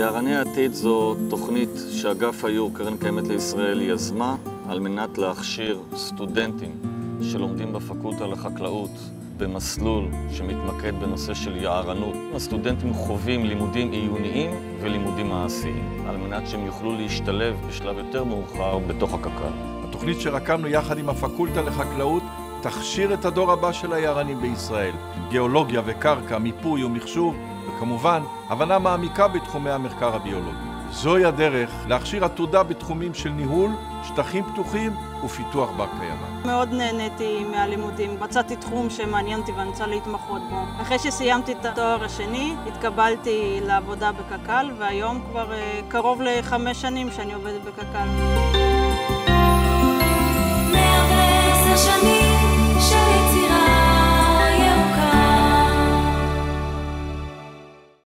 יערני העתיד זו תוכנית שאגף היור, קרן קיימת לישראל, יזמה על מנת להכשיר סטודנטים שלומדים בפקולטה לחקלאות במסלול שמתמקד בנושא של יערנות. הסטודנטים חווים לימודים עיוניים ולימודים מעשיים, על מנת שהם יוכלו להשתלב בשלב יותר מאוחר בתוך הקק"ל. התוכנית שרקמנו יחד עם הפקולטה לחקלאות תכשיר את הדור הבא של היערנים בישראל. גיאולוגיה וקרקע, מיפוי ומחשוב, וכמובן, הבנה מעמיקה בתחומי המחקר הביולוגי. זוהי הדרך להכשיר עתודה בתחומים של ניהול, שטחים פתוחים ופיתוח בר קיימא. מאוד נהניתי מהלימודים, מצאתי תחום שמעניין אותי ואני רוצה להתמחות בו. אחרי שסיימתי את התואר השני, התקבלתי לעבודה בקק"ל, והיום כבר uh, קרוב לחמש שנים שאני עובדת בקק"ל.